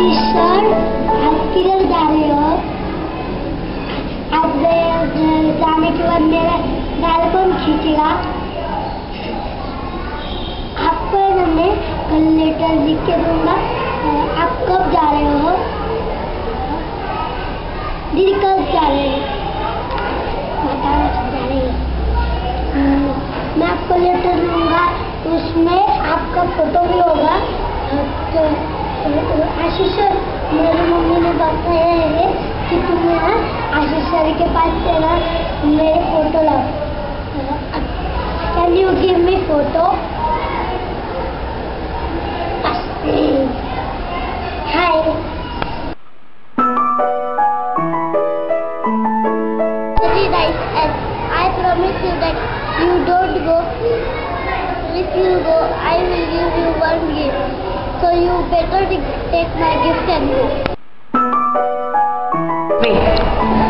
Kishore hospital जा रहे हो अब जाने के बाद मेरा गाल कौन खींचेगा? आपको मैं कल लेटर लिख के दूँगा। आप कब जा रहे हो? दिल कब जा रहे हो? जा रही मैं आपको लेटर दूँगा तो उसमें आपका फ़ोटो भी होगा। तो आशीष मेरी मम्मी ने बताया है कि तुम यहाँ आशीष सर के पास तेरा मेरे फ़ोटो लाओ can you give me photo hi promise you. So you better take my gift and go. Wait.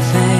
飞。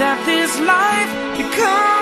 that this life becomes